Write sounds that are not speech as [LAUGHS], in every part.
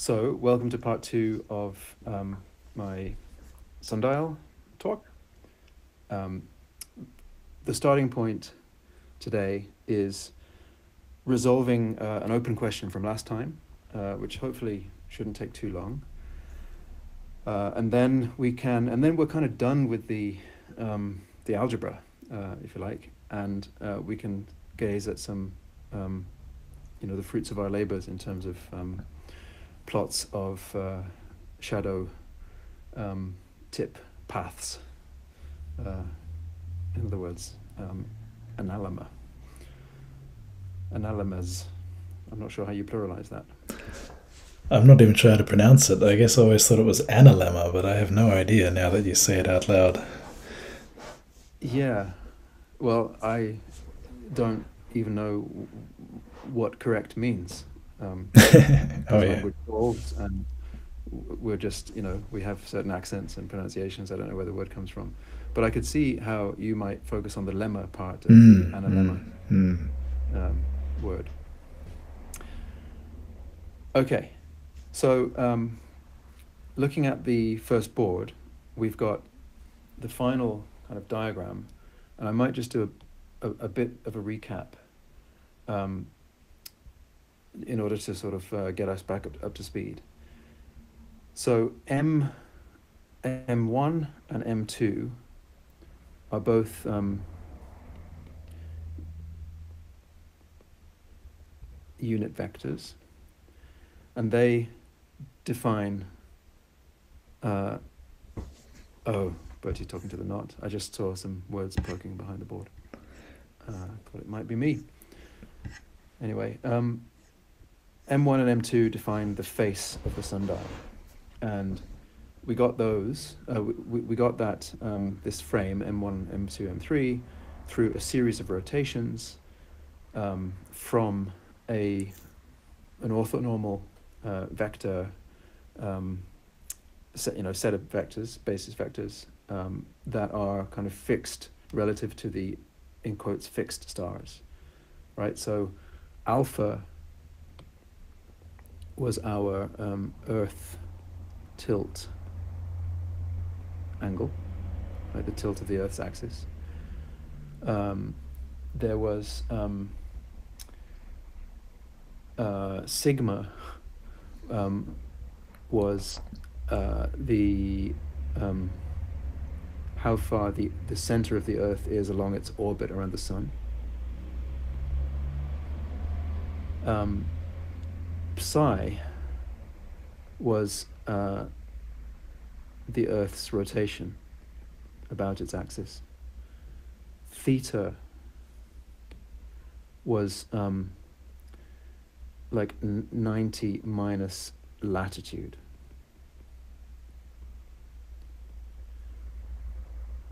So, welcome to part two of um, my sundial talk. Um, the starting point today is resolving uh, an open question from last time, uh, which hopefully shouldn't take too long. Uh, and then we can, and then we're kind of done with the um, the algebra, uh, if you like, and uh, we can gaze at some, um, you know, the fruits of our labors in terms of um, plots of uh, shadow um, tip paths. Uh, in other words, um, analemma. Analemmas. I'm not sure how you pluralize that. I'm not even sure how to pronounce it. I guess I always thought it was analemma, but I have no idea now that you say it out loud. Yeah. Well, I don't even know what correct means. Um, [LAUGHS] oh yeah. Evolves and we're just, you know, we have certain accents and pronunciations. I don't know where the word comes from, but I could see how you might focus on the lemma part of Mm, the analemma mm, mm. um, word. Okay, so um, looking at the first board, we've got the final kind of diagram, and I might just do a, a, a bit of a recap um, in order to sort of uh, get us back up, up to speed. So M, M1 and M2 are both um, unit vectors, and they define. Uh, oh, Bertie's talking to the knot. I just saw some words poking behind the board. Uh, thought it might be me. Anyway, um, M1 and M2 define the face of the sundial, and we got those. Uh, we, we got that um, this frame M1, M2, M3 through a series of rotations um, from a an orthonormal uh, vector um, set, you know set of vectors basis vectors um, that are kind of fixed relative to the in quotes fixed stars right so alpha was our um, earth tilt angle right the tilt of the earth's axis um, there was um, uh, sigma um, was uh, the um, how far the, the center of the Earth is along its orbit around the Sun. Um, psi was uh, the Earth's rotation about its axis. Theta was um, like 90 minus latitude.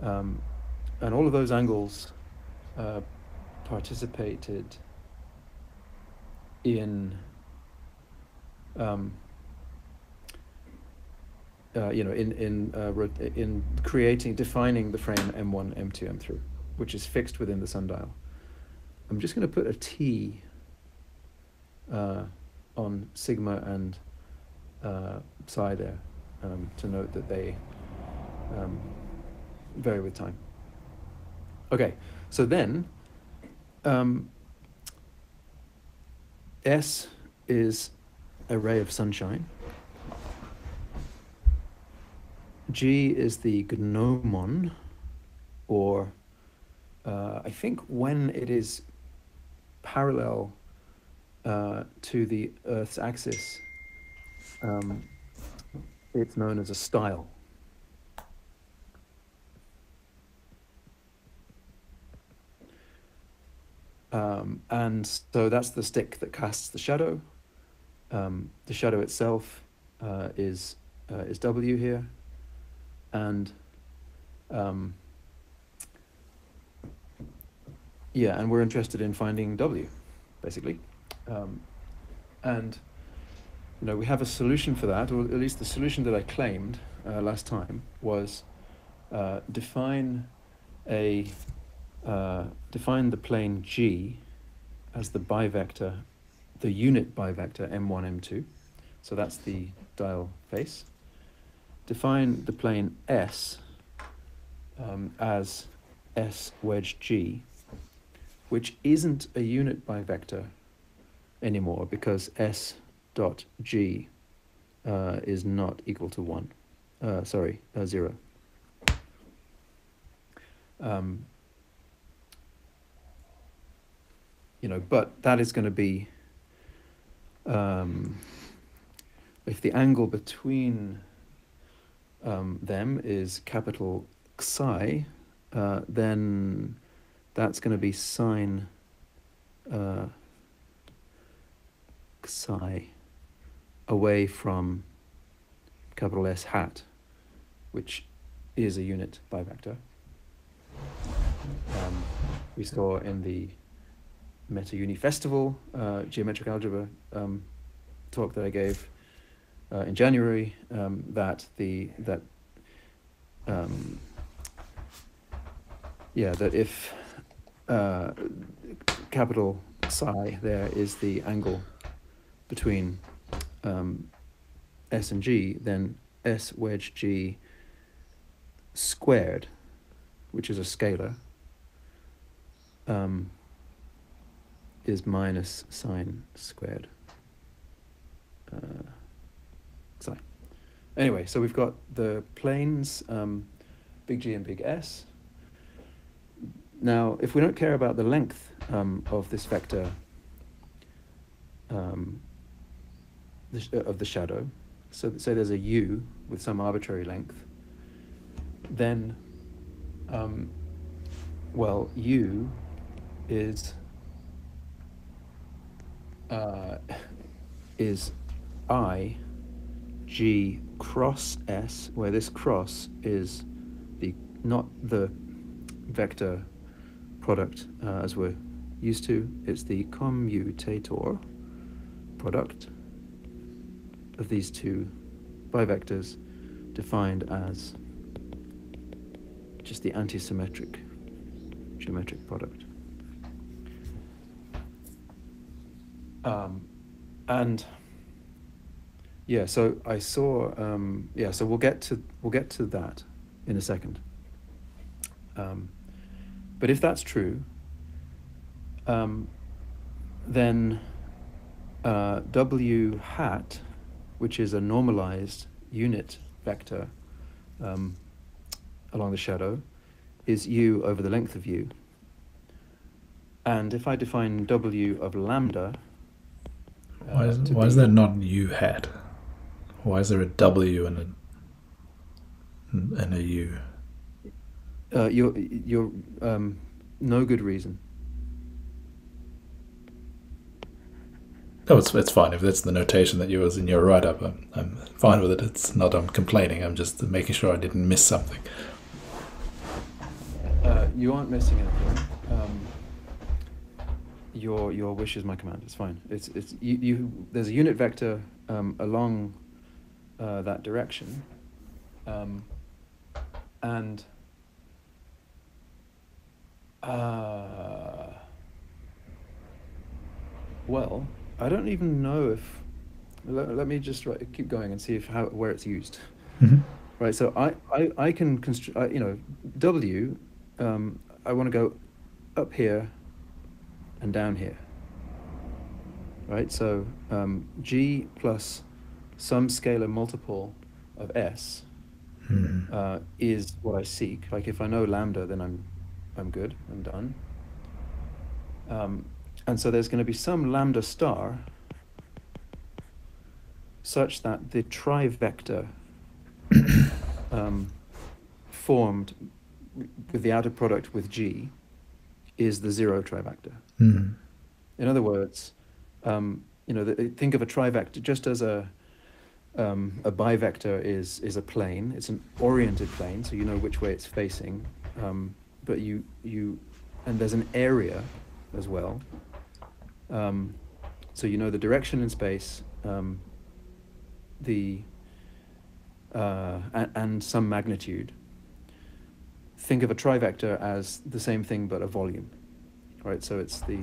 Um, and all of those angles uh, participated in, um, uh, you know, in in uh, in creating, defining the frame M1, M2, M3, which is fixed within the sundial. I'm just going to put a T uh, on sigma and uh, psi there um, to note that they um, vary with time. Okay, so then um, S is a ray of sunshine. G is the gnomon, or uh, I think when it is parallel uh, to the Earth's axis, um, it's known as a style. Um, and so that's the stick that casts the shadow. Um, the shadow itself uh, is uh, is W here, and um, yeah, and we're interested in finding W, basically. Um, and you know we have a solution for that, or at least the solution that I claimed uh, last time was uh, define a uh, define the plane G as the bivector, the unit bivector M1 M2. So that's the dial face. Define the plane S um, as S wedge G, which isn't a unit bivector anymore because S dot G uh, is not equal to 1. Uh, sorry, uh, 0. Um, you know, but that is going to be um, if the angle between um, them is capital Xi, uh, then that's going to be sine uh, Xi away from capital S hat, which is a unit bivector. Um, we saw in the Metauni Festival uh, geometric algebra um, talk that I gave uh, in January um, that the that um, yeah that if uh, capital psi there is the angle between um, s and g, then s wedge g squared, which is a scalar, um, is minus sine squared. Uh, psi. Anyway, so we've got the planes, um, big G and big S. Now, if we don't care about the length um, of this vector um, the sh- of the shadow, so say there's a u with some arbitrary length, then, um, well, u is uh, is i g cross s, where this cross is the not the vector product uh, as we're used to. It's the commutator product of these two bivectors defined as just the antisymmetric geometric product. Um, and yeah, so I saw um, yeah, so we'll get to we'll get to that in a second. Um, but if that's true, um, then uh, W hat, which is a normalized unit vector um, along the shadow, is U over the length of U. And if I define W of lambda, Why is, why is that not U hat? Why is there a W and a and a U? Uh, you're, you're um, no good reason. Oh, it's it's fine if that's the notation that you was in your write up. I'm, I'm fine with it. It's not I'm complaining. I'm just making sure I didn't miss something. Uh, you aren't missing anything. Um, your your wish is my command. It's fine. It's it's you. you there's a unit vector um, along uh, that direction, um, and uh, well, I don't even know if. Let, let me just write, keep going and see if how where it's used. Mhm. Right. So I I, I can construct. You know, W. Um, I want to go up here and down here. Right. So um, G plus some scalar multiple of S Mhm. uh, is what I seek. Like if I know lambda, then I'm I'm good. I'm done. Um, and so there's going to be some lambda star such that the trivector [COUGHS] um, formed with the outer product with G is the zero trivector. Mhm. In other words, um, you know, the, think of a trivector just as a um, a bivector is is a plane. It's an oriented plane, so you know which way it's facing. Um, but you you and there's an area as well. Um, so you know the direction in space, um, the uh, and, and some magnitude. Think of a trivector as the same thing but a volume, right? So it's the,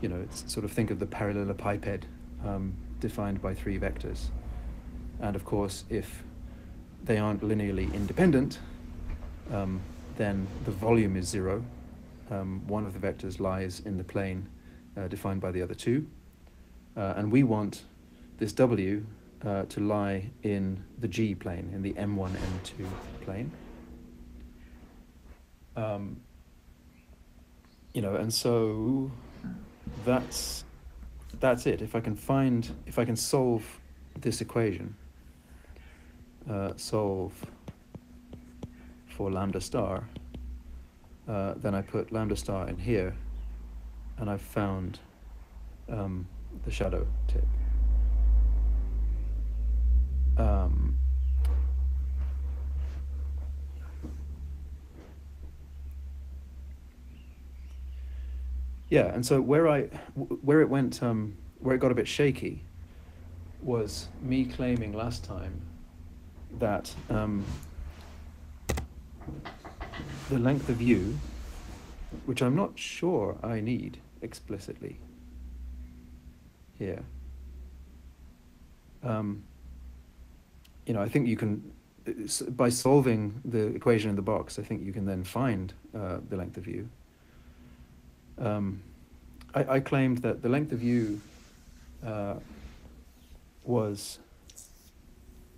you know, it's sort of think of the parallelepiped um, defined by three vectors. And of course, if they aren't linearly independent, um, then the volume is zero. Um, one of the vectors lies in the plane uh, defined by the other two. Uh, and we want this W uh, to lie in the G plane, in the M1, M2 plane. Um, you know, and so that's that's it. If I can find, if I can solve this equation, uh, solve for lambda star, uh, then I put lambda star in here, and I've found um, the shadow tip. Um, yeah, and so where I, where it went, um, where it got a bit shaky, was me claiming last time that um, the length of u, which I'm not sure I need explicitly here. Um, you know, I think you can, by solving the equation in the box, I think you can then find uh, the length of u. Um, I, I, claimed that the length of u uh, was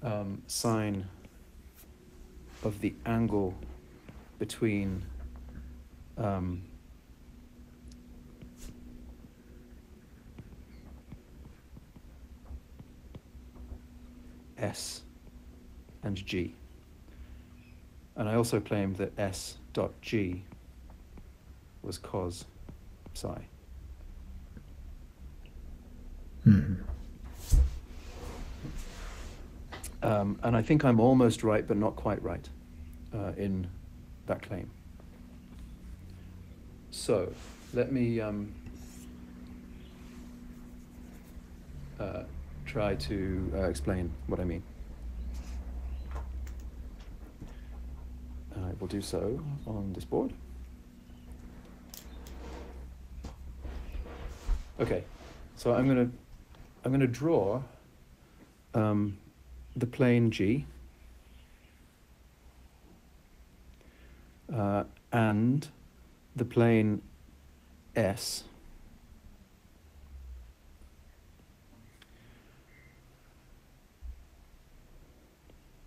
um, sine of the angle between um, S and G. And I also claimed that S dot G was cos psi. Hmm. Um, and I think I'm almost right, but not quite right uh, in that claim. So let me um, uh, try to uh, explain what I mean. I will do so on this board. Okay, so I'm gonna I'm gonna draw um, the plane G uh, and the plane S.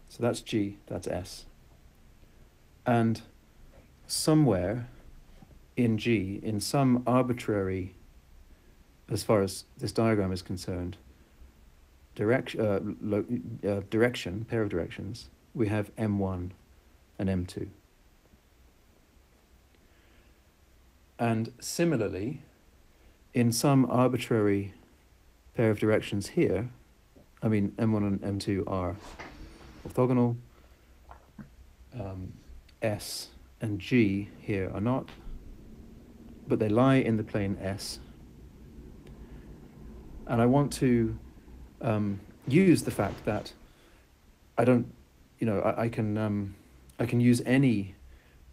So that's G, that's S. And somewhere in G, in some arbitrary, as far as this diagram is concerned, direction, uh, uh, direction, pair of directions, we have M1 and M2. And similarly, in some arbitrary pair of directions here, I mean, M1 and M2 are orthogonal. Um, S and G here are not, but they lie in the plane S. And I want to um, use the fact that I don't, you know, I, I can um, I can use any.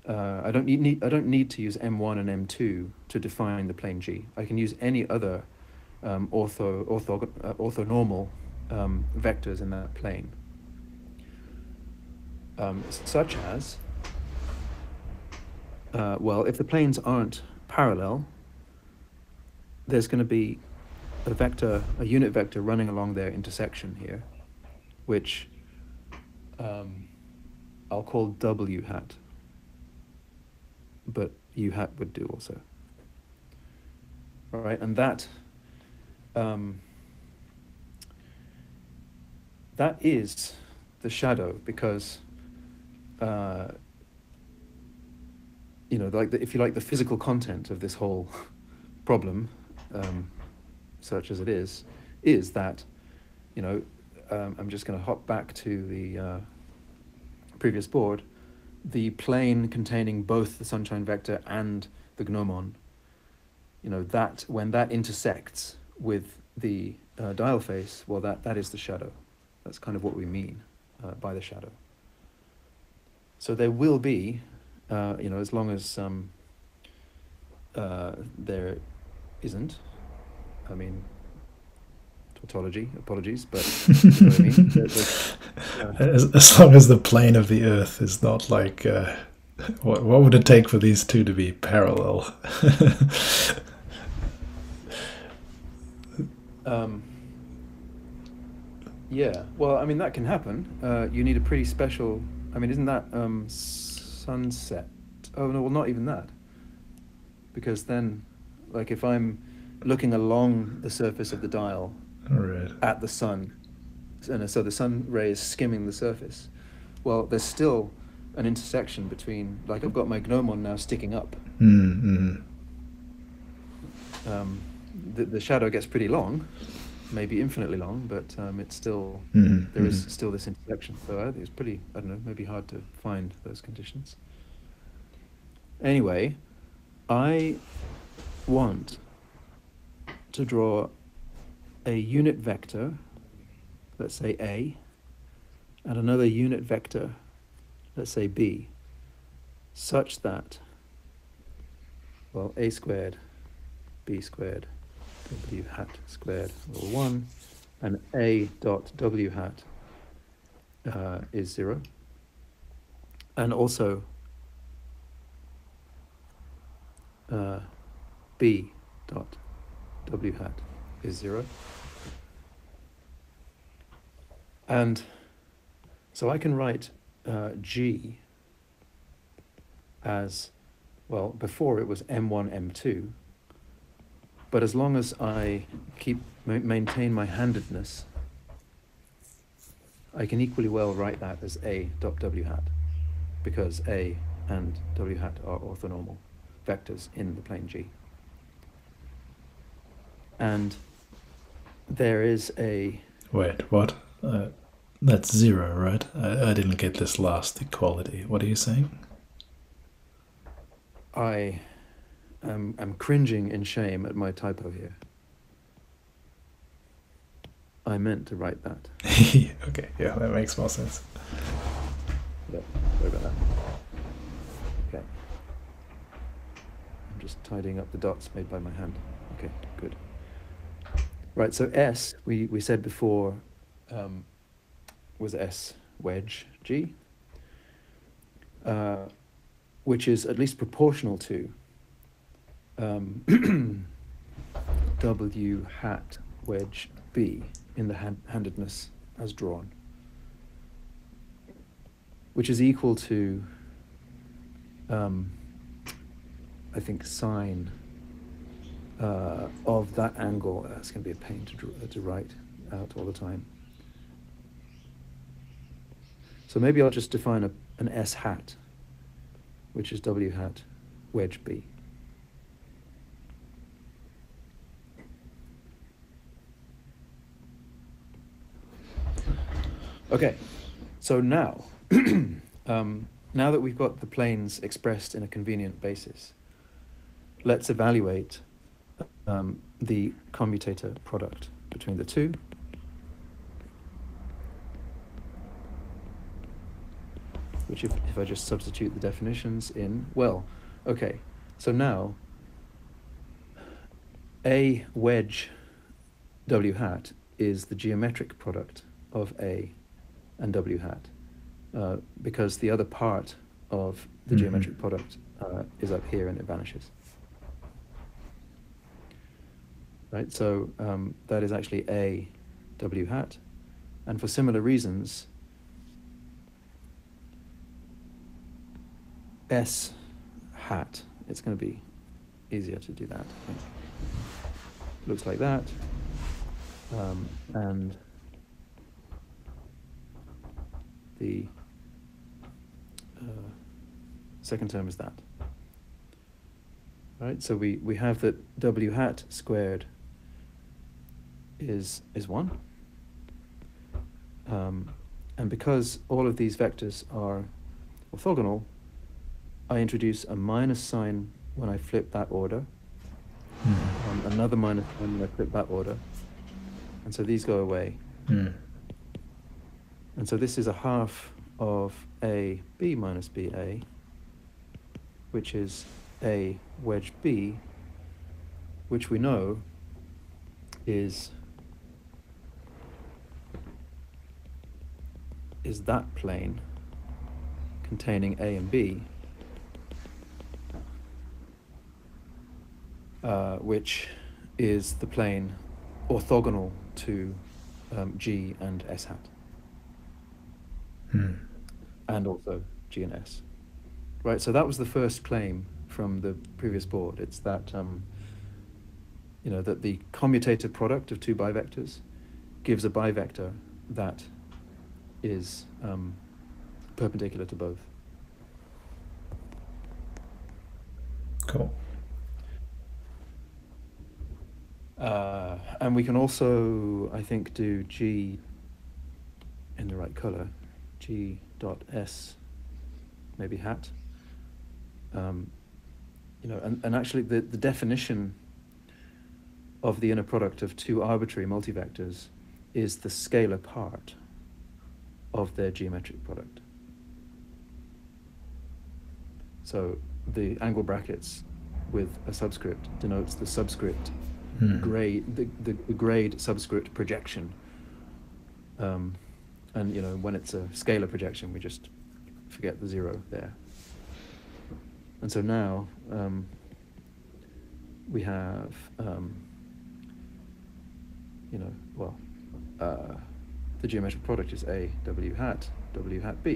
Uh, I don't need, need I don't need to use M1 and M2 to define the plane G. I can use any other um, ortho ortho uh, orthonormal um, vectors in that plane um, such as, uh, well, if the planes aren't parallel, there's going to be a vector, a unit vector running along their intersection here, which um, I'll call W hat, but U hat would do also. All right, and that um, that is the shadow because uh, you know, like the, if you like, the physical content of this whole [LAUGHS] problem, um, such as it is, is that, you know, um, I'm just going to hop back to the uh, previous board, the plane containing both the sunshine vector and the gnomon, you know, that when that intersects with the uh, dial face, well, that, that is the shadow. That's kind of what we mean uh, by the shadow. So there will be, uh, you know, as long as um, uh, there isn't, I mean, tautology. Apologies, but [LAUGHS] you know I mean. There- there's- As, as long as the plane of the Earth is not like, uh, what what would it take for these two to be parallel? [LAUGHS] Um, yeah, well, I mean that can happen. Uh, you need a pretty special. I mean, isn't that um, sunset? Oh no, well, not even that. Because then, like, if I'm looking along the surface of the dial right. at the sun, and so the sun ray is skimming the surface, well, there's still an intersection between. Like, I've got my gnomon now sticking up. Mm-hmm. Um, the, the shadow gets pretty long, maybe infinitely long, but um, it's still Mm-hmm. there is still this intersection. So I think it's pretty, I don't know, maybe hard to find those conditions. Anyway, I want to draw a unit vector, let's say A, and another unit vector, let's say B, such that, well, A squared, B squared, W hat squared over 1, and A dot W hat uh, is 0. And also uh, B dot W hat is 0. And so I can write uh, G as, well, before it was M1, M2, but as long as I keep maintain my handedness, I can equally well write that as A dot W hat, because A and W hat are orthonormal vectors in the plane G. And there is a Wait, what? Uh, that's zero, right? I, I didn't get this last equality. What are you saying? I am am cringing in shame at my typo here. I meant to write that. [LAUGHS] okay, yeah, that makes more sense. Yeah, sorry about that. Okay. I'm just tidying up the dots made by my hand. Okay, good. Right, so S, we, we said before, um, was S wedge G, uh, which is at least proportional to um, [CLEARS THROAT] W hat wedge B in the hand- handedness as drawn. Which is equal to, um, I think, sine uh, of that angle. That's going to be a pain to, draw, to write out all the time. So maybe I'll just define a, an S hat, which is W hat wedge B. Okay, so now, [CLEARS THROAT] um, now that we've got the planes expressed in a convenient basis, let's evaluate um, the commutator product between the two. Which, if, if I just substitute the definitions in, well, okay, so now A wedge W hat is the geometric product of A and W hat uh, because the other part of the Mhm. geometric product uh, is up here and it vanishes. Right, so um, that is actually A W hat, and for similar reasons, S hat, it's going to be easier to do that. Looks like that, um, and the uh, second term is that. Right, so we, we have that w hat squared is is one. Um, and because all of these vectors are orthogonal, I introduce a minus sign when I flip that order, um, another minus sign when I flip that order, and so these go away. Hmm. And so this is a half of a b minus ba, which is a wedge b, which we know is is that plane containing A and B, uh, which is the plane orthogonal to um, G and S hat, Hmm. and also G and S. Right, so that was the first claim from the previous board. It's that um, you know that the commutative product of two bivectors gives a bivector that is um, perpendicular to both. Cool. Uh, and we can also, I think, do G in the right color, G dot S, maybe hat. Um, you know, and, and actually the, the definition of the inner product of two arbitrary multivectors is the scalar part of their geometric product. So the angle brackets with a subscript denotes the subscript Hmm. grade the, the, the grade subscript projection um, and you know when it's a scalar projection we just forget the zero there and so now um, we have um, you know well uh, the geometric product is a w hat w hat b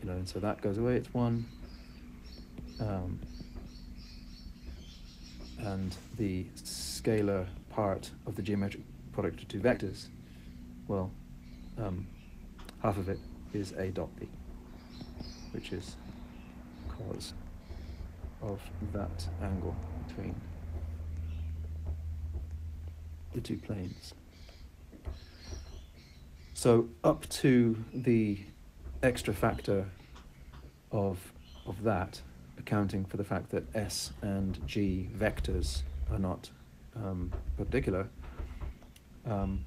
you know and so that goes away it's one um, and the scalar part of the geometric product of two vectors, well, um, half of it is a dot b, which is cos of that angle between the two planes. So up to the extra factor of of that, accounting for the fact that S and G vectors are not um, perpendicular, um,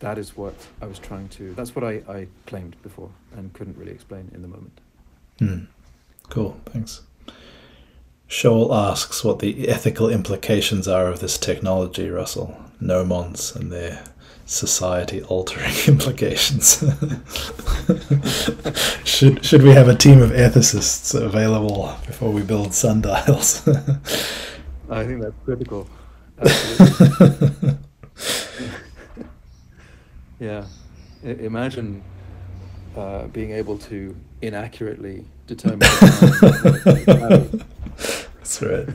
that is what I was trying to, that's what I, I claimed before and couldn't really explain in the moment. Hmm. Cool. Thanks. Shoal asks what the ethical implications are of this technology, Russell. Gnomons and their society altering [LAUGHS] implications. [LAUGHS] should should we have a team of ethicists available before we build sundials? [LAUGHS] I think that's critical. Absolutely. yeah. I- imagine uh, being able to inaccurately determine. That's right.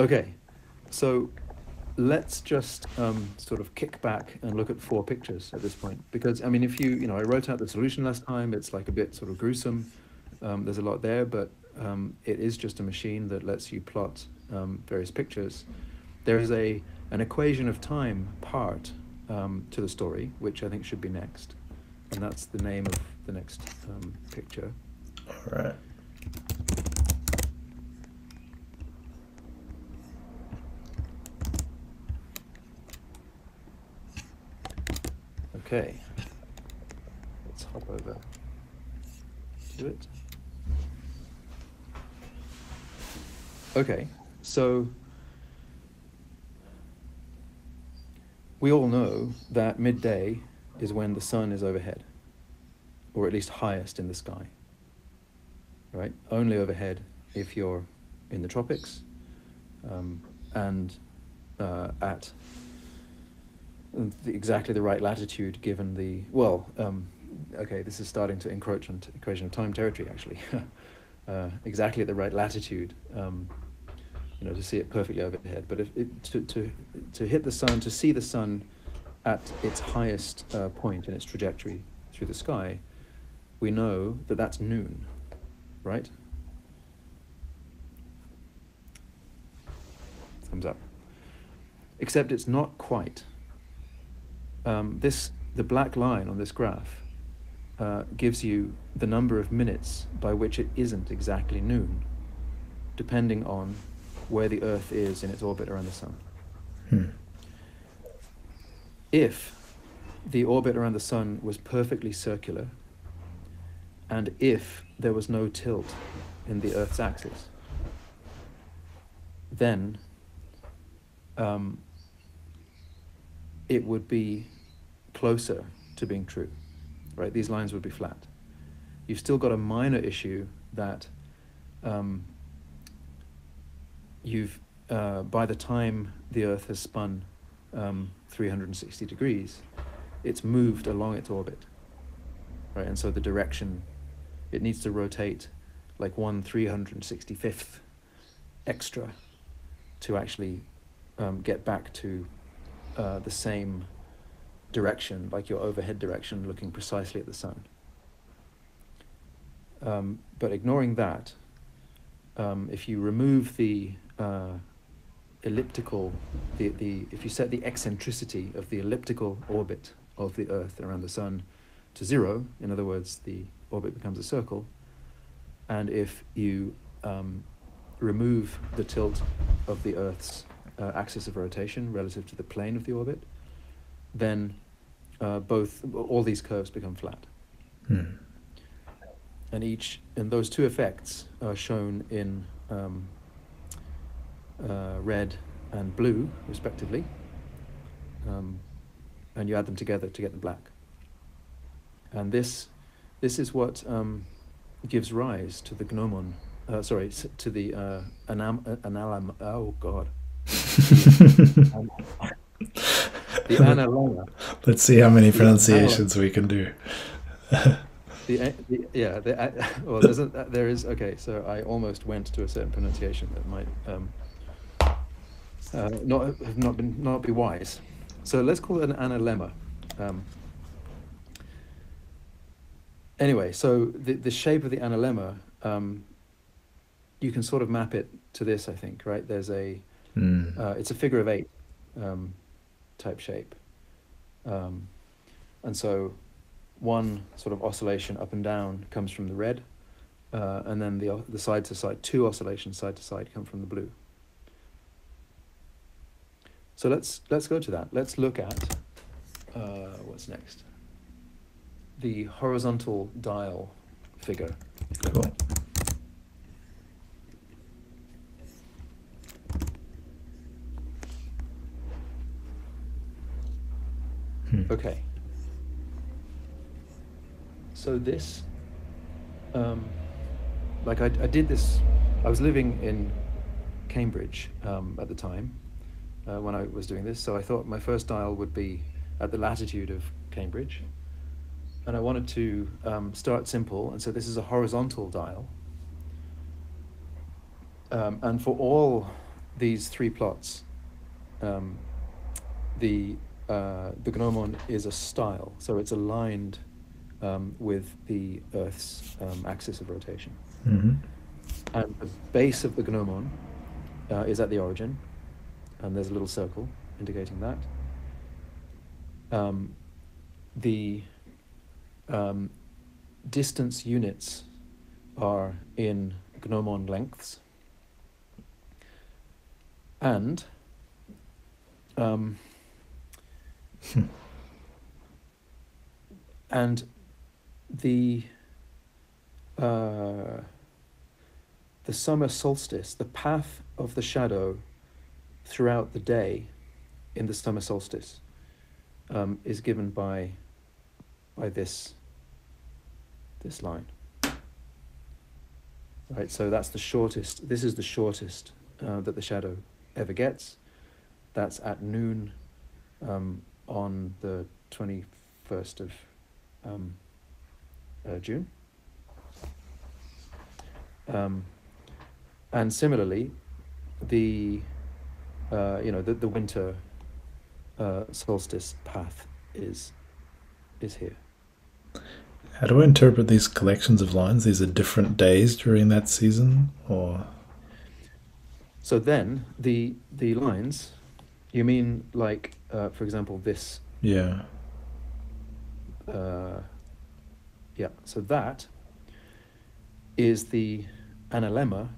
Okay, so let's just um, sort of kick back and look at four pictures at this point. Because, I mean, if you, you know, I wrote out the solution last time, it's like a bit sort of gruesome. Um, there's a lot there, but um, it is just a machine that lets you plot um, various pictures. There is a an equation of time part um, to the story, which I think should be next. And that's the name of the next um, picture. All right. Okay. Let's hop over to it. Okay, so we all know that midday is when the sun is overhead, or at least highest in the sky. Right? Only overhead if you're in the tropics, um, and uh, at the, exactly the right latitude given the well um, okay this is starting to encroach on equation of time territory actually. [LAUGHS] Uh, exactly at the right latitude um, you know to see it perfectly overhead but if it, to, to, to hit the sun to see the sun at its highest uh, point in its trajectory through the sky we know that that's noon right? Thumbs up. Except it's not quite um, this the black line on this graph uh, gives you the number of minutes by which it isn't exactly noon, depending on where the Earth is in its orbit around the Sun. Hmm. If the orbit around the Sun was perfectly circular, and if there was no tilt in the Earth's axis, then um, it would be closer to being true, right? These lines would be flat. You've still got a minor issue that um, you've, uh, by the time the Earth has spun um, 360 degrees, it's moved along its orbit, right? And so the direction, it needs to rotate like one 365th extra to actually um, get back to uh, the same direction, like your overhead direction, looking precisely at the sun. Um, but ignoring that, um, if you remove the uh, elliptical, the, the, if you set the eccentricity of the elliptical orbit of the Earth around the Sun to zero, in other words, the orbit becomes a circle, and if you um, remove the tilt of the Earth's uh, axis of rotation relative to the plane of the orbit, then uh, both all these curves become flat. Hmm. And each and those two effects are shown in um, uh, red and blue, respectively. Um, and you add them together to get the black. And this, this is what um, gives rise to the gnomon. Uh, sorry, to the uh, anam, uh, analam. Oh God. The. Let's see how many pronunciations we can do. the, the, yeah, the, uh, well, there's a, there is okay. So I almost went to a certain pronunciation that might um, uh, not have not been not be wise. So let's call it an analemma. Um, anyway, so the the shape of the analemma, um, you can sort of map it to this. I think right. There's a Mm. uh, it's a figure of eight um, type shape, um, and so one sort of oscillation up and down comes from the red, uh, and then the the side to side two oscillations side to side come from the blue. So let's let's go to that. Let's look at uh, what's next. The horizontal dial figure. Cool. Hmm. Okay. So this, um, like I, I did this, I was living in Cambridge um, at the time uh, when I was doing this, so I thought my first dial would be at the latitude of Cambridge. And I wanted to um, start simple, and so this is a horizontal dial. Um, and for all these three plots, um, the uh, the gnomon is a style, so it's aligned um, with the Earth's um, axis of rotation. hmm And the base of the gnomon uh, is at the origin, and there's a little circle indicating that. Um, the um, distance units are in gnomon lengths, and um, and the uh, the summer solstice, the path of the shadow throughout the day in the summer solstice um, is given by by this this line. Right, so that's the shortest. This is the shortest uh, that the shadow ever gets. That's at noon um, on the twenty first of um, uh, June. Um, and similarly, the uh, you know the, the winter uh, solstice path is is here. How do I interpret these collections of lines? These are different days during that season, or So then the the lines, you mean like uh, for example this yeah, uh, yeah. So that is the analemma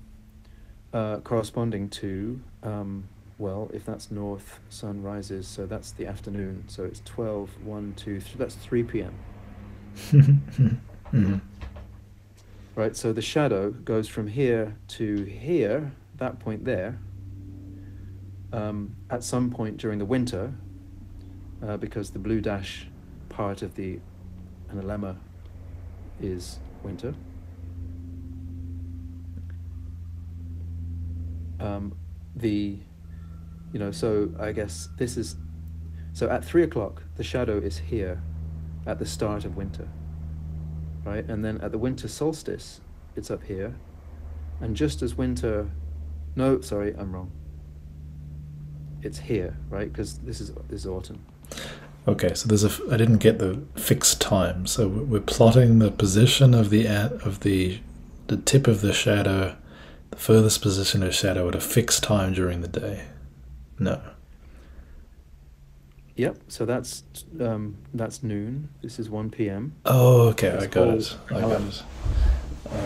uh, corresponding to um, well, if that's north, sun rises, so that's the afternoon. So it's 12, 1, 2, 3, that's 3 p.m. hmm Right, so the shadow goes from here to here, that point there. Um, at some point during the winter, uh, because the blue dash part of the analemma is winter. Um, the, you know, so I guess this is, so at three o'clock, the shadow is here at the start of winter, right? And then at the winter solstice, it's up here. And just as winter, no, sorry, I'm wrong. It's here, right? Because this is this is autumn. Okay, so there's a. I didn't get the fixed time. So we're plotting the position of the of the the tip of the shadow, the furthest position of shadow at a fixed time during the day. No. Yep. So that's um, that's noon. This is one p.m. Oh, okay. I got it. I got it.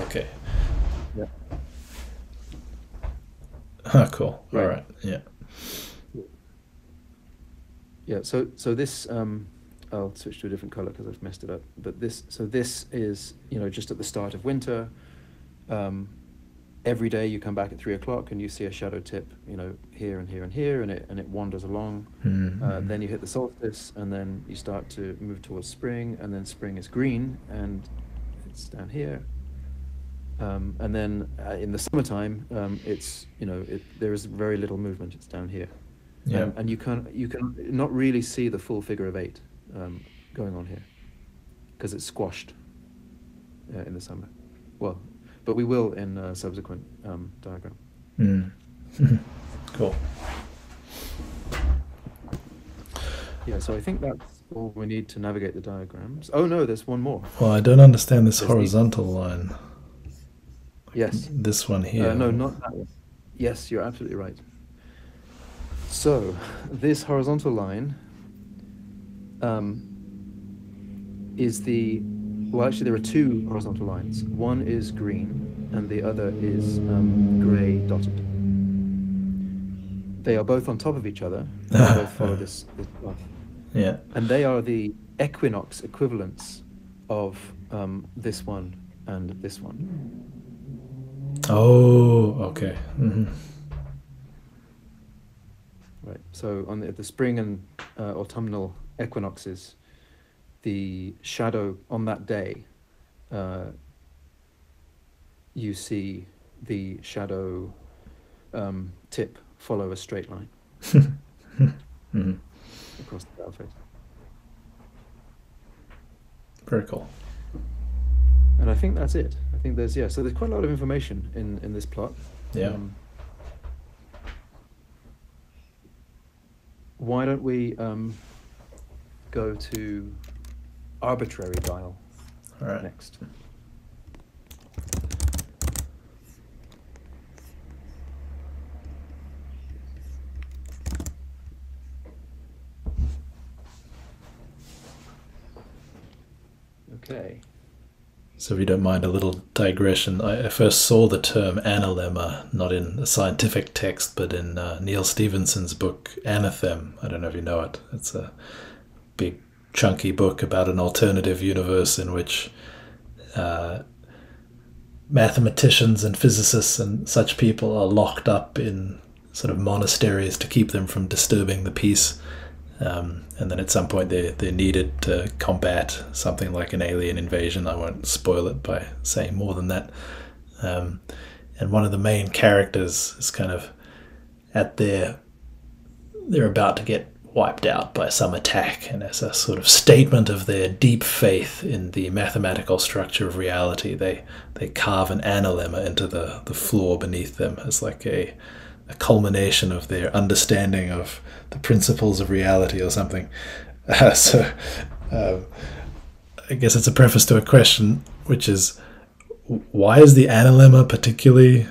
Okay. Yep. Ah, cool. All Right. right. Yeah. Yeah. So so this um, I'll switch to a different color because I've messed it up. But this so this is you know just at the start of winter. Um, every day you come back at three o'clock and you see a shadow tip you know here and here and here and it and it wanders along. Mhm. Uh, then you hit the solstice, and then you start to move towards spring, and then spring is green, and it's down here. Um, and then uh, in the summertime, um, it's you know it, there is very little movement. It's down here, Yeah. um, and you can you can not really see the full figure of eight um, going on here because it's squashed uh, in the summer. Well, but we will in a subsequent um, diagram. Mm. [LAUGHS] cool. Yeah, so I think that's all we need to navigate the diagrams. Oh no, there's one more. Well, I don't understand this There's the- horizontal line. Yes. This one here. Uh, no, not that one. Yes, you're absolutely right. So, this horizontal line um, is the. Well, actually, there are two horizontal lines. One is green, and the other is um, grey dotted. They are both on top of each other. They both follow this, [LAUGHS] this path. Yeah. And they are the equinox equivalents of um, this one and this one. Oh, okay. hmm Right. So on the, the spring and uh, autumnal equinoxes, the shadow on that day, uh, you see the shadow um, tip follow a straight line [LAUGHS] hmm across the face. Very cool. And I think that's it. I think there's yeah. So there's quite a lot of information in in this plot. Yeah. Um, why don't we um, go to arbitrary dial All right. next? Okay. So, if you don't mind a little digression, I first saw the term analemma not in a scientific text, but in uh, Neal Stephenson's book Anathem. I don't know if you know it. It's a big, chunky book about an alternative universe in which uh, mathematicians and physicists and such people are locked up in sort of monasteries to keep them from disturbing the peace. Um, and then at some point they they're needed to combat something like an alien invasion. I won't spoil it by saying more than that. Um, and one of the main characters is kind of at their they're about to get wiped out by some attack, and as a sort of statement of their deep faith in the mathematical structure of reality, they they carve an analemma into the the floor beneath them as like a a culmination of their understanding of the principles of reality or something. [LAUGHS] Uh, so, um, I guess it's a preface to a question, which is why is the analemma particularly?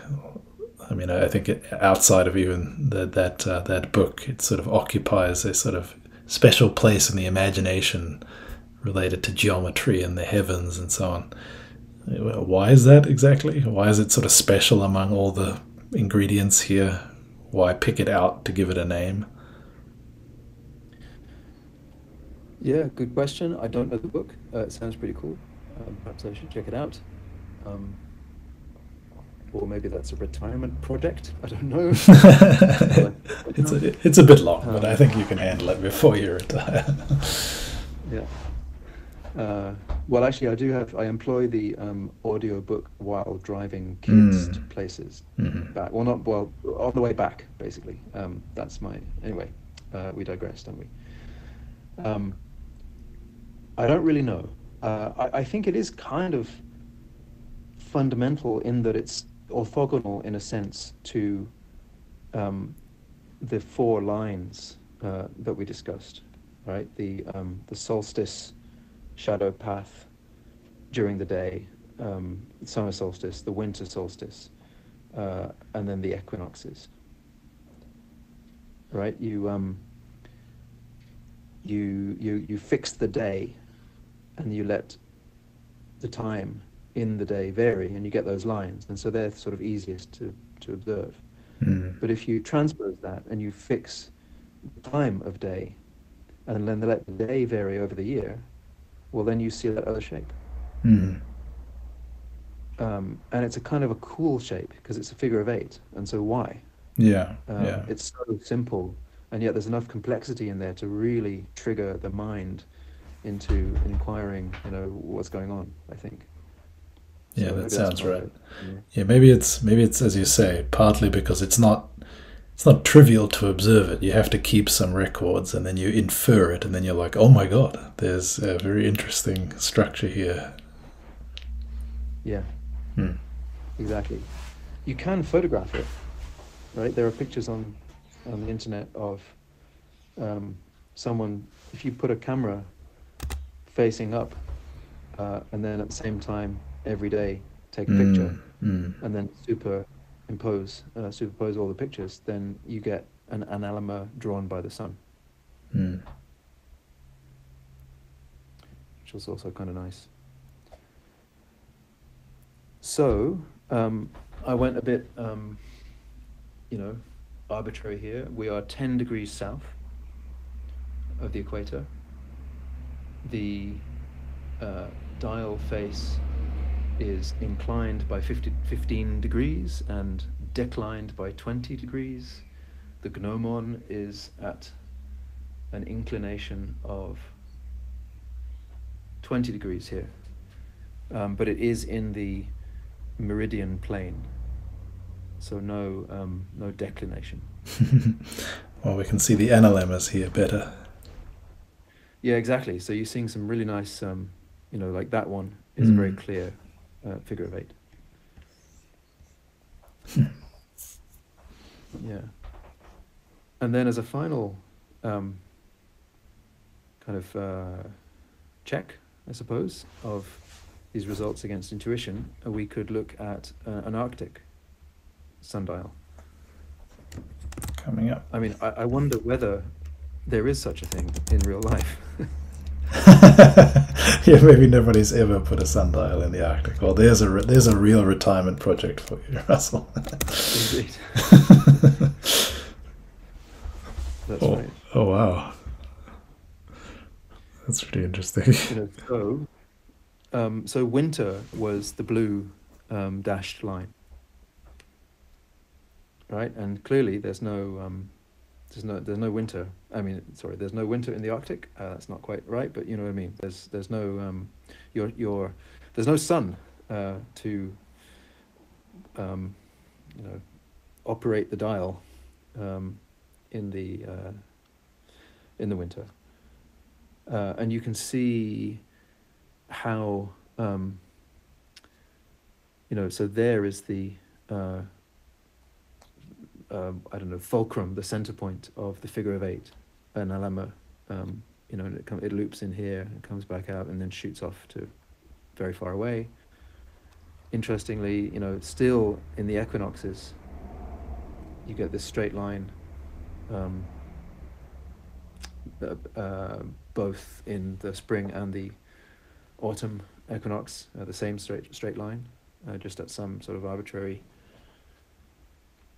I mean, I think it, outside of even the, that uh, that book, it sort of occupies a sort of special place in the imagination related to geometry and the heavens and so on. Why is that exactly? Why is it sort of special among all the ingredients here? Why pick it out to give it a name? Yeah, good question. I don't know the book. Uh, it sounds pretty cool. Um, perhaps I should check it out. Um, or maybe that's a retirement project. I don't know. [LAUGHS] it's a, it's a bit long, but I think you can handle it before you retire. yeah. Uh, well, actually, I do have. I employ the um, audio book while driving kids Mm. to places Mhm. back. Well, not well on the way back, basically. Um, that's my anyway. Uh, we digress, don't we? Um, I don't really know. Uh, I, I think it is kind of fundamental in that it's orthogonal in a sense to um, the four lines uh, that we discussed, right? The um, the solstice shadow path during the day, um, summer solstice, the winter solstice, uh, and then the equinoxes. Right? You um, you you you fix the day, and you let the time in the day vary, and you get those lines, and so they're sort of easiest to to observe. Mm. But if you transpose that and you fix the time of day, and then let the day vary over the year, well, then you see that other shape. Mm. Um, and it's a kind of a cool shape because it's a figure of eight. And so why? Yeah, Um, yeah. It's so simple, and yet there's enough complexity in there to really trigger the mind into inquiring, you know, what's going on. I think. Yeah, So that sounds right. it, yeah. Yeah, maybe it's maybe it's as you say, partly because it's not it's not trivial to observe it. You have to keep some records, and then you infer it, and then you're like, oh my god, there's a very interesting structure here. Yeah. Hmm. Exactly. You can photograph it, right? There are pictures on on the internet of um, someone. If you put a camera facing up, uh, and then at the same time every day take a picture, Mm, mm. and then superimpose uh, superpose all the pictures, then you get an analemma drawn by the sun, Mm. which was also kind of nice. So um, I went a bit, um, you know, arbitrary here. We are 10 degrees south of the equator. The uh, dial face is inclined by 50, 15 degrees and declined by 20 degrees. The gnomon is at an inclination of 20 degrees here, um, but it is in the meridian plane, so no um, no declination. [LAUGHS] well, we can see the analemmas here better. Yeah, exactly. So you're seeing some really nice, um, you know, like that one is a very Mm. clear uh, figure of eight. yeah. And then as a final um, kind of uh, check, I suppose, of these results against intuition, uh, we could look at uh, an Arctic sundial. Coming up. I mean, I, I wonder whether there is such a thing in real life. [LAUGHS] yeah, maybe nobody's ever put a sundial in the Arctic. Well, there's a re- there's a real retirement project for you, [LAUGHS] Russell. Indeed. [LAUGHS] That's oh, right. oh wow, that's really interesting. You know, so, um, so winter was the blue um, dashed line, right? And clearly, there's no, um, there's no, there's no winter. I mean, sorry, there's no winter in the Arctic. Uh, that's not quite right, but you know what I mean. There's, there's no, um, your, your, there's no sun uh, to, um, you know, operate the dial um, in the uh, in the winter uh, and you can see how um, you know. So there is the uh, um, I don't know fulcrum, the center point of the figure of eight, analemma. Um, you know, it com- it loops in here and comes back out and then shoots off to very far away. Interestingly, you know, still in the equinoxes, you get this straight line. Um, uh, uh, both in the spring and the autumn equinox, uh, the same straight straight line, uh, just at some sort of arbitrary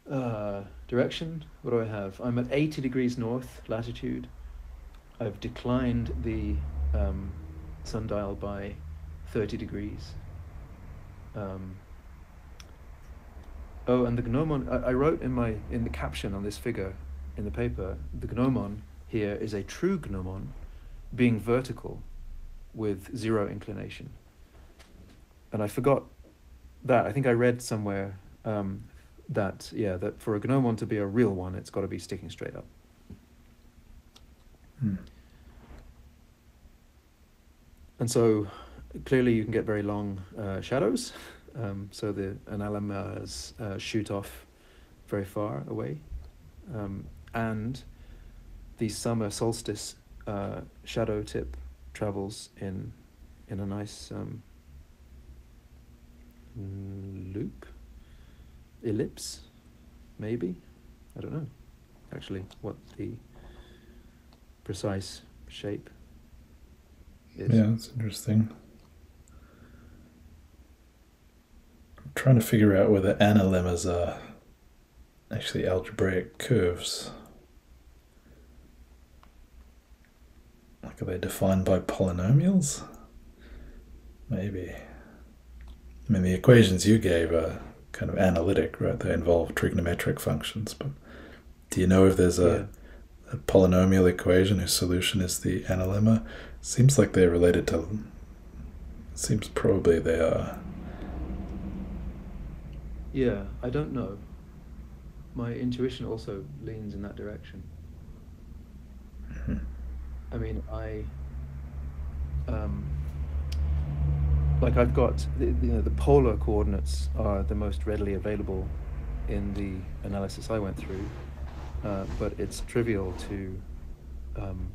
uh, direction. What do I have? I'm at 80 degrees north latitude. I've declined the um, sundial by 30 degrees. Um, Oh, and the gnomon. I, I wrote in my in the caption on this figure in the paper. The gnomon here is a true gnomon, being vertical, with zero inclination. And I forgot that. I think I read somewhere um, that yeah that for a gnomon to be a real one, it's got to be sticking straight up. Hmm. And so clearly you can get very long uh, shadows. [LAUGHS] Um, so the analemmas uh, shoot off very far away. Um, and the summer solstice uh, shadow tip travels in in a nice um, loop, ellipse, maybe. I don't know actually what the precise shape is. Yeah, that's interesting. I'm trying to figure out whether analemmas are uh, actually algebraic curves. Like, are they defined by polynomials? Maybe. I mean, the equations you gave are kind of analytic, right? They involve trigonometric functions, but do you know if there's a, a polynomial equation whose solution is the analemma? Seems like they're related to. Seems probably they are. Yeah, I don't know. My intuition also leans in that direction. Mhm. I mean, I um, like I've got the, you know the polar coordinates are the most readily available in the analysis I went through, uh, but it's trivial to um,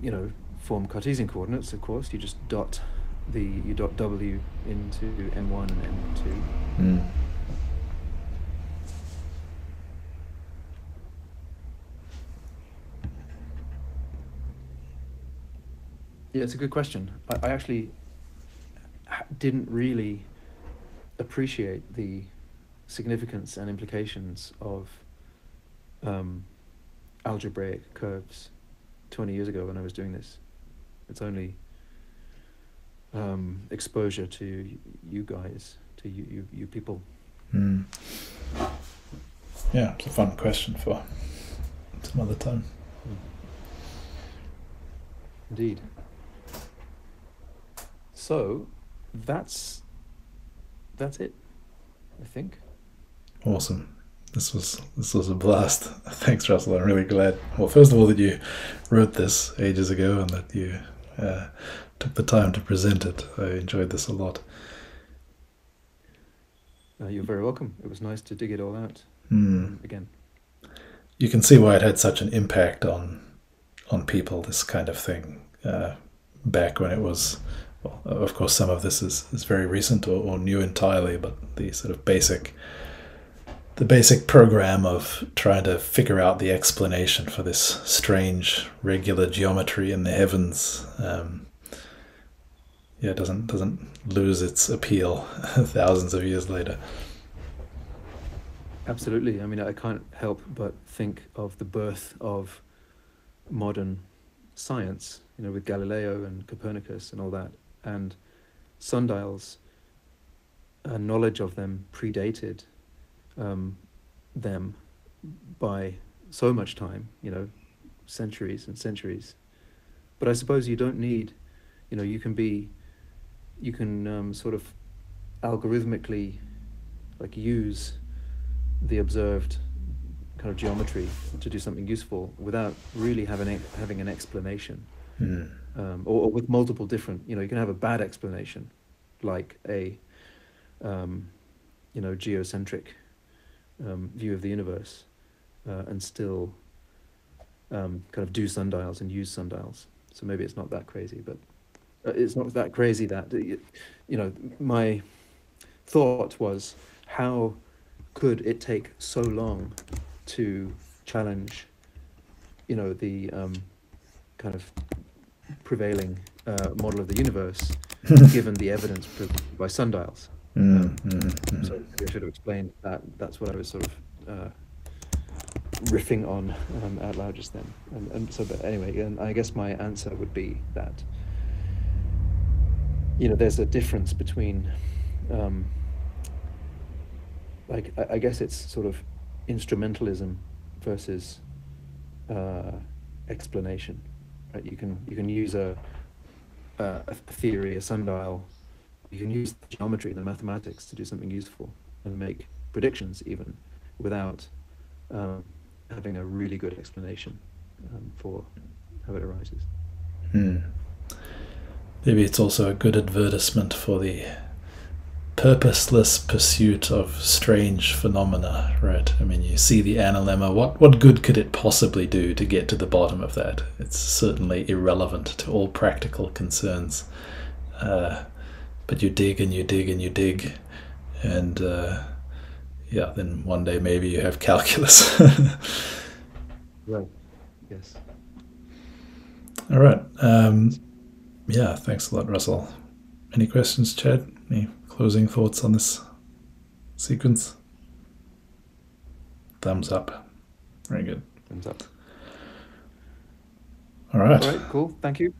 you know form Cartesian coordinates. Of course, you just dot the you dot W into M1 and M2. Mm. Yeah, it's a good question. I, I actually didn't really appreciate the significance and implications of um, algebraic curves 20 years ago when I was doing this. It's only um, exposure to you guys, to you, you, you people. Mm. Yeah, it's a fun question for some other time. Indeed. So, that's that's it. I think. Awesome. This was this was a blast. [LAUGHS] Thanks, Russell. I'm really glad. Well, first of all, that you wrote this ages ago and that you uh, took the time to present it. I enjoyed this a lot. Uh, you're very welcome. It was nice to dig it all out Hmm. again. You can see why it had such an impact on on people. This kind of thing uh, back when it was. Well, of course, some of this is, is very recent or, or new entirely, but the sort of basic the basic program of trying to figure out the explanation for this strange regular geometry in the heavens um, yeah doesn't doesn't lose its appeal [LAUGHS] thousands of years later Absolutely. I mean, I can't help but think of the birth of modern science, you know, with Galileo and Copernicus and all that. And sundials, uh, knowledge of them predated um, them by so much time, you know, centuries and centuries. But I suppose you don't need, you know, you can be, you can um, sort of algorithmically like use the observed kind of geometry to do something useful without really having having an explanation Hmm. Um, or, or with multiple different you know you can have a bad explanation like a um, you know geocentric um, view of the universe uh, and still um, kind of do sundials and use sundials. So maybe it's not that crazy but uh, it's not that crazy that you know my thought was how could it take so long to challenge you know the um, kind of prevailing uh, model of the universe [LAUGHS] given the evidence by sundials Hmm, hmm, hmm. so I should have explained that that's what I was sort of uh, riffing on um, out loud just then and, and so but anyway and I guess my answer would be that you know there's a difference between um, like I, I guess it's sort of instrumentalism versus uh, explanation. Right? You can you can use a, a theory, a sundial. You can use the geometry, the mathematics to do something useful and make predictions even without um, having a really good explanation um, for how it arises. Hmm. Maybe it's also a good advertisement for the purposeless pursuit of strange phenomena, right? I mean, you see the analemma. What what good could it possibly do to get to the bottom of that? It's certainly irrelevant to all practical concerns. Uh, but you dig and you dig and you dig, and uh, yeah, then one day maybe you have [LAUGHS] calculus. right. Yes. All right. Um, yeah, thanks a lot, Russell. Any questions, Chad? Any closing thoughts on this sequence? Thumbs up. Very good. Thumbs up. All right. All right. Cool. Thank you.